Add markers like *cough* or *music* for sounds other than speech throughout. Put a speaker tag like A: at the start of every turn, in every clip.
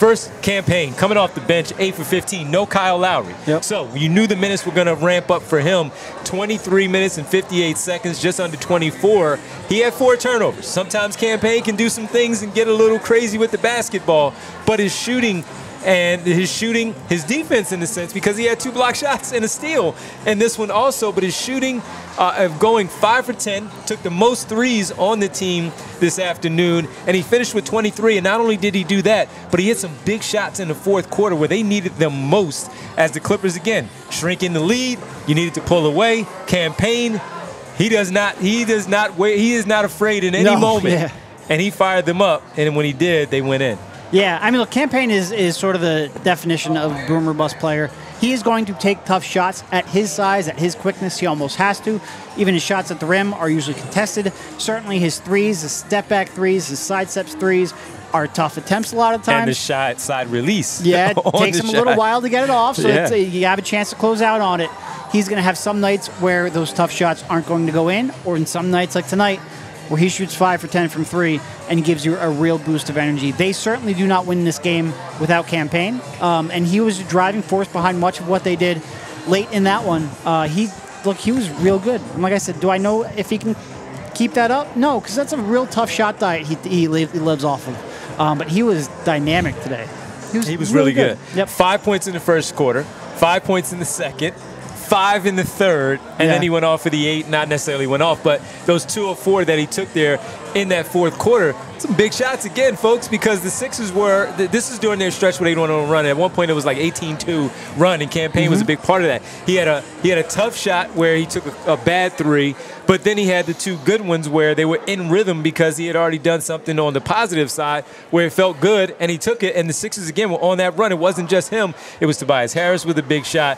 A: First Cam Payne, coming off the bench, 8 for 15, no Kyle Lowry.
B: Yep.
A: So you knew the minutes were going to ramp up for him. 23 minutes and 58 seconds, just under 24. He had four turnovers. Sometimes Cam Payne can do some things and get a little crazy with the basketball, but his shooting and his shooting, his defense in a sense, because he had two block shots and a steal, and this one also. But his shooting uh, of going five for ten, took the most threes on the team this afternoon, and he finished with 23. And not only did he do that, but he hit some big shots in the fourth quarter where they needed them most. As the Clippers again shrinking the lead, you needed to pull away. Cam Payne, he does not. He does not wait. He is not afraid in any
B: No, *laughs*
A: moment.
B: yeah.
A: And he fired them up, and when he did, they went in.
B: Yeah, I mean, look, Cam Payne is, is sort of the definition of boomer bust player. He is going to take tough shots at his size, at his quickness. He almost has to. Even his shots at the rim are usually contested. Certainly, his threes, his step back threes, his side steps threes are tough attempts a lot of times.
A: And the shot side release. *laughs*
B: Yeah, it takes him a little
A: shot.
B: while to get it off, so
A: Yeah.
B: it's a, you have a chance to close out on it. He's going to have some nights where those tough shots aren't going to go in, or in some nights like tonight, where he shoots five for ten from three and gives you a real boost of energy. They certainly do not win this game without Cam Payne, um, and he was a driving force behind much of what they did late in that one. Uh, he look, he was real good. And like I said, do I know if he can keep that up? No, because that's a real tough shot diet he, he, live, he lives off of. Um, but he was dynamic today.
A: He was really, good.
B: Yep.
A: Five points in the first quarter, five points in the second, five in the third, and
B: Yeah.
A: then he went off for the eight. Not necessarily went off, but those two or four that he took there in that fourth quarter, some big shots again, folks, because the Sixers were. This is during their stretch where they went on a run. At one point, it was like 18-2 run, and Cam Payne was a mm-hmm. big part of that. He had a he had a tough shot where he took a, a bad three, but then he had the two good ones where they were in rhythm because he had already done something on the positive side where it felt good, and he took it. And the Sixers again were on that run. It wasn't just him; it was Tobias Harris with a big shot.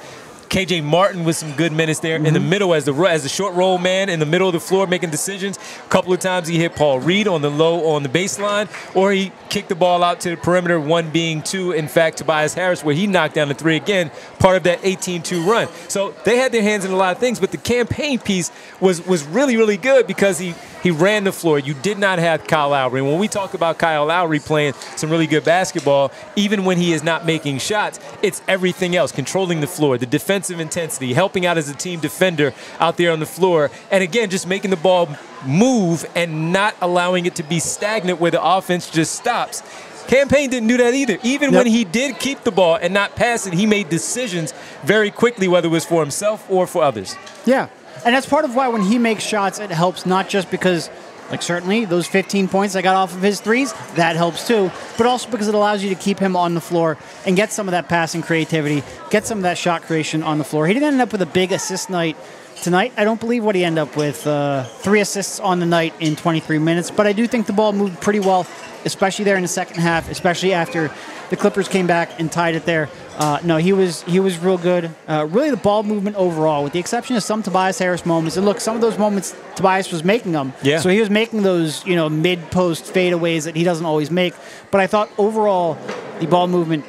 A: KJ Martin with some good minutes there in the mm-hmm. middle as the as the short roll man in the middle of the floor making decisions. A couple of times he hit Paul Reed on the low on the baseline, or he kicked the ball out to the perimeter. One being two, in fact, Tobias Harris, where he knocked down the three again, part of that 18-2 run. So they had their hands in a lot of things, but the Cam Payne piece was was really really good because he he ran the floor. You did not have Kyle Lowry. And when we talk about Kyle Lowry playing some really good basketball, even when he is not making shots, it's everything else controlling the floor, the defensive intensity, helping out as a team defender out there on the floor. And again, just making the ball move and not allowing it to be stagnant where the offense just stops. Cam Payne didn't do that either. Even when he did keep the ball and not pass it, he made decisions very quickly, whether it was for himself or for others.
B: Yeah. And that's part of why when he makes shots, it helps not just because, like, certainly those 15 points I got off of his threes, that helps too, but also because it allows you to keep him on the floor and get some of that passing creativity, get some of that shot creation on the floor. He didn't end up with a big assist night tonight. I don't believe what he ended up with. Uh, three assists on the night in 23 minutes, but I do think the ball moved pretty well, especially there in the second half, especially after the Clippers came back and tied it there. Uh, no, he was he was real good. Uh, really, the ball movement overall, with the exception of some Tobias Harris moments. And look, some of those moments Tobias was making them.
A: Yeah.
B: So he was making those you know mid post fadeaways that he doesn't always make. But I thought overall the ball movement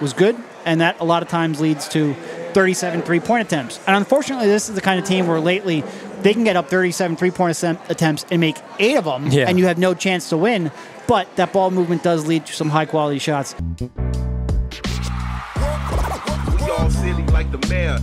B: was good, and that a lot of times leads to 37 three point attempts. And unfortunately, this is the kind of team where lately they can get up 37 three point attempts and make eight of them,
A: Yeah.
B: and you have no chance to win. But that ball movement does lead to some high quality shots.
C: All silly like the mayor.